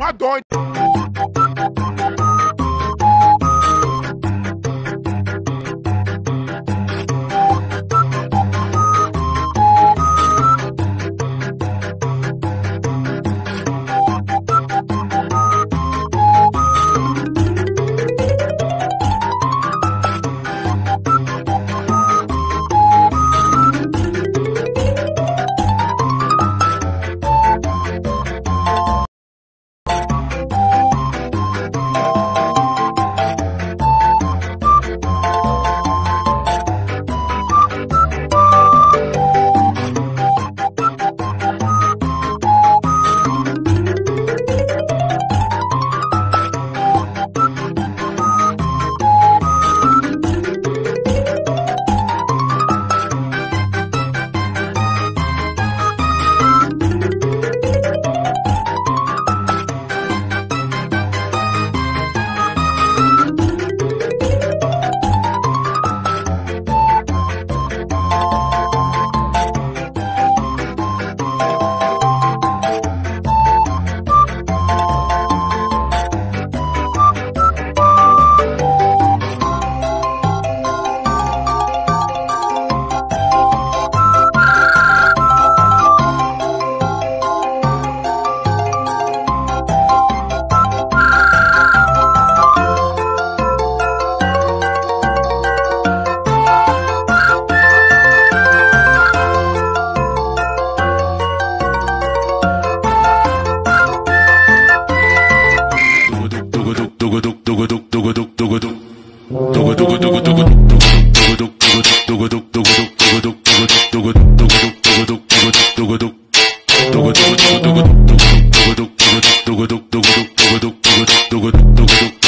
Uma doida. Dugu dugu dugu dugu dugu dugu dugu dugu dugu dugu dugu dugu dugu